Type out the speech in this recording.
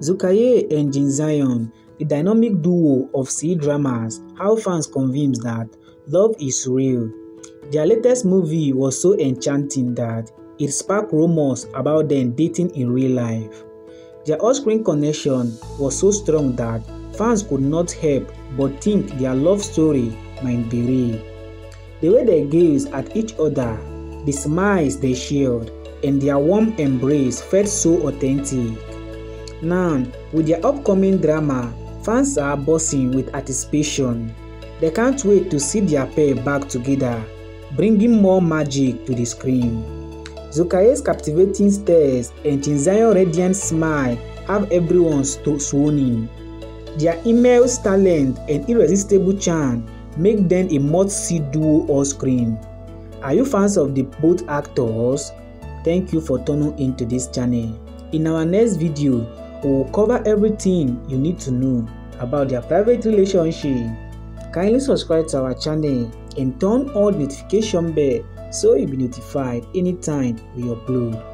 Xu Kai and Cheng Xiao, the dynamic duo of C-dramas, how fans convinced that love is real. Their latest movie was so enchanting that it sparked rumors about them dating in real life. Their on-screen connection was so strong that fans could not help but think their love story might be real. The way they gazed at each other, the smiles they shared, and their warm embrace felt so authentic. Now, with their upcoming drama, fans are buzzing with anticipation. They can't wait to see their pair back together, bringing more magic to the screen. Xu Kai's captivating stares and Cheng Xiao's radiant smile have everyone swooning. Their immense talent and irresistible charm make them a must-see duo on screen. Are you fans of the both actors? Thank you for tuning into this channel. In our next video, will cover everything you need to know about their private relationship. Kindly subscribe to our channel and turn on notification bell so you'll be notified anytime we upload.